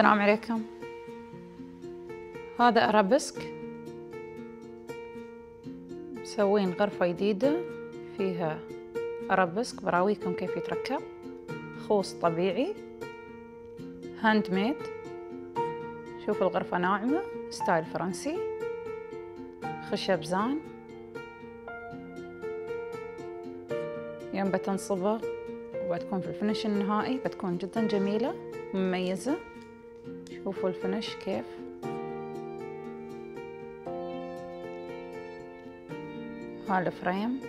السلام عليكم. هذا أرابسك مسوين غرفة جديدة فيها أرابسك براويكم كيف يتركب. خوص طبيعي. handmade شوف الغرفة ناعمة. style فرنسي. خشب زان. يوم بتنصبغ وبتكون في الفنش النهائي بتكون جدا جميلة مميزة. شوفوا الفنش كيف. هالفريم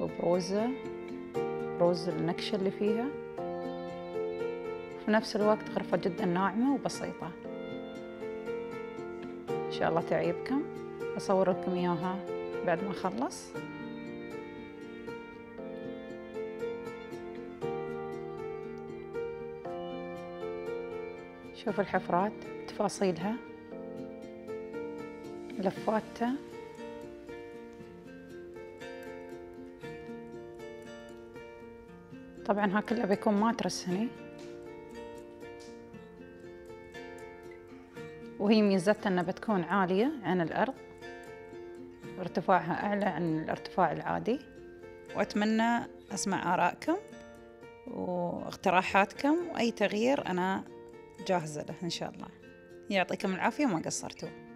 وبروزة بروز النكشة اللي فيها. في نفس الوقت غرفة جدا ناعمة وبسيطة. إن شاء الله تعيبكم. أصور لكم إياها بعد ما أخلص. شوف الحفرات تفاصيلها لفاتها. طبعا ها كلها بيكون ماترس هني وهي ميزتها إنها بتكون عالية عن الأرض. ارتفاعها أعلى عن الارتفاع العادي. وأتمنى أسمع آرائكم واقتراحاتكم وأي تغيير أنا جاهزة له إن شاء الله. يعطيكم العافية ما قصرتوا.